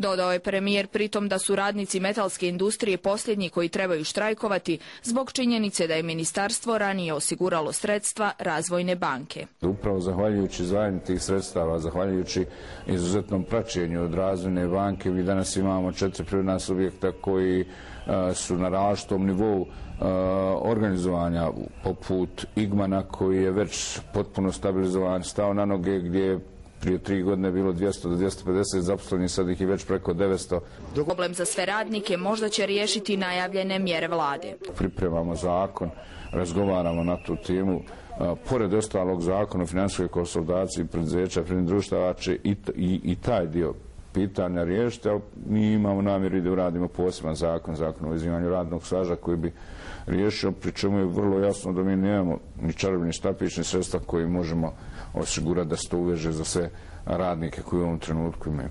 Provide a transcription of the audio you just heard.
Dodao je premijer pritom da su radnici metalske industrije posljednji koji trebaju štrajkovati zbog činjenice da je ministarstvo ranije osiguralo sredstva razvojne banke. Upravo zahvaljujući zajedni tih sredstava, zahvaljujući izuzetnom praćenju od razvojne banke, mi danas imamo četiri prirodna subjekta koji e, su na različitom nivou e, organizovanja poput Igmana koji je već potpuno stabilizovan, stao na noge gdje je prije tri godine bilo 200 do 250 zaposlenih, sad ih je već preko 900. Problem za sve radnike možda će riješiti najavljene mjere vlade. Pripremamo zakon, razgovaramo na tu temu. Pored ostalog zakona o finansijskoj konsolidaciji predzeća, prednjih društava će i, i, i taj dio pitanja riješiti, ali mi imamo namjeru da uradimo poseban zakon, zakon o izvijanju radnog staža koji bi riješio, pri čemu je vrlo jasno da mi nemamo ni čarobni štapični sredstva koji možemo osigurati da se to uveže za sve radnike koji u ovom trenutku imaju.